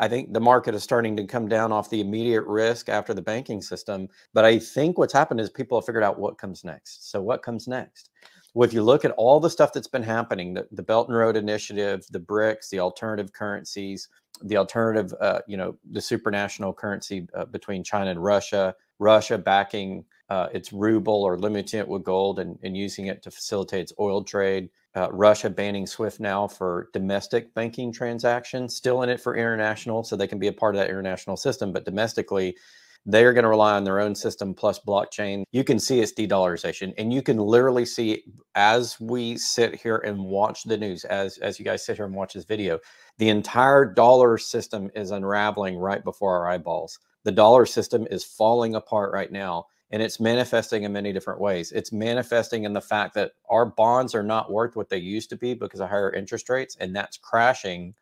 I think the market is starting to come down off the immediate risk after the banking system. But I think what's happened is people have figured out what comes next. So what comes next? Well, if you look at all the stuff that's been happening, the, the Belt and Road Initiative, the BRICS, the alternative currencies, the alternative, uh, you know, the supranational currency uh, between China and Russia, Russia backing uh, its ruble or limiting it with gold and, and using it to facilitate its oil trade. Uh, Russia banning SWIFT now for domestic banking transactions, still in it for international, so they can be a part of that international system. But domestically, they are going to rely on their own system plus blockchain. You can see its de-dollarization, and you can literally see as we sit here and watch the news, as as you guys sit here and watch this video, the entire dollar system is unraveling right before our eyeballs. The dollar system is falling apart right now, and it's manifesting in many different ways. It's manifesting in the fact that our bonds are not worth what they used to be because of higher interest rates, and that's crashing